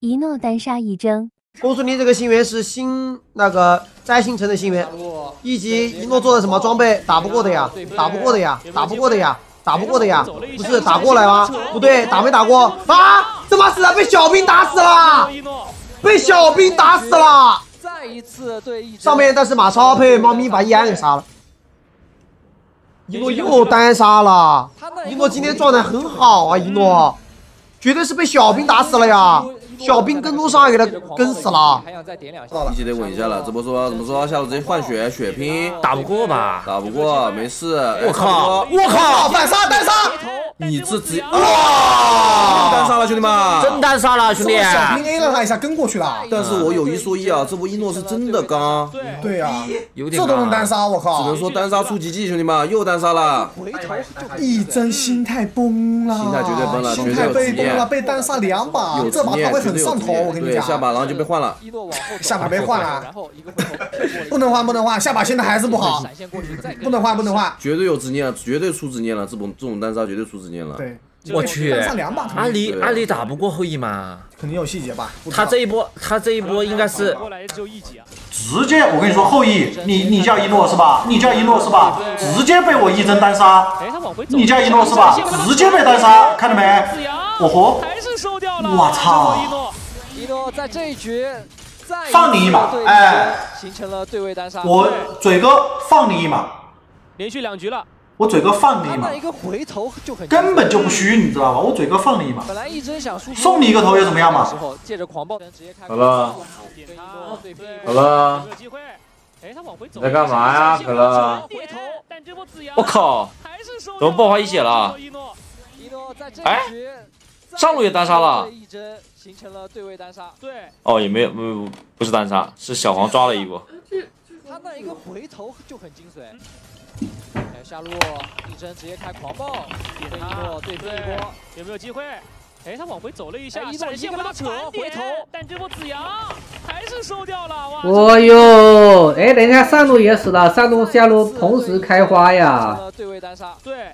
一诺单杀一征。公孙离这个星源是新那个摘星辰的星源，一级一诺做的什么装备打不过的呀？打不过的呀？打不过的呀？打不过的呀？不是打过来吗？不对，打没打过啊？怎么死了？被小兵打死了！被小兵打死了！再一次对上面但是马超配猫咪把易安给杀了，一诺又单杀了。一诺今天状态很好啊，一诺绝对是被小兵打死了呀！小兵跟路上给他跟死了，一起得稳一下了。这波说怎么说？下路直接换血血拼，打不过吧？打不过，没事。我靠！我靠！反杀单杀！你这直接哇！单杀了，兄弟们！真单杀了，兄弟！小兵 A 了他一下跟过去了。但是我有一说一啊，这波一诺是真的刚。对啊，有点这都能单杀，我靠！只能说单杀出奇迹，兄弟们又单杀了。一真心态崩了，心态绝对崩了，心态被崩了，被单杀两把，这把他会很上头，我跟你讲。下把然后就被换了，下把被换了，不能换不能换，下把现在还是不好，不能换不能换，绝对有执念，绝对出执念了，这种这种单杀绝对出执念了。对。我去，阿里阿里打不过后羿吗？肯定有细节吧。他这一波，他这一波应该是直接，我跟你说，后羿，你你叫一诺是吧？你叫一诺是吧？直接被我一针单杀。你叫一诺是吧？直接被单杀，看到没？我活。我操！一诺在这一局放你一马，哎，形成了对位单杀。我嘴哥放你一马，连续两局了。我嘴哥放你一马，一个回头就很根本就不虚，你知道吧？我嘴哥放你一马，本来一针想输送你一个头又怎么样嘛？借着狂暴好了，好了，在干嘛呀，可乐？我靠，怎么爆发一血了？哎，上路也单杀了。一针形成了对位单杀。对哦，也没有，不不是单杀，是小黄抓了一波。他那一个回头就很精髓。哎下路一针直接开狂暴，一诺对飞一波，有没有机会？哎，他往回走了一下，闪现把他扯回头，但这波子阳还是收掉了。哇！哦呦，哎，等一下上路也死了，上路下路同时开花呀。对位单杀，对。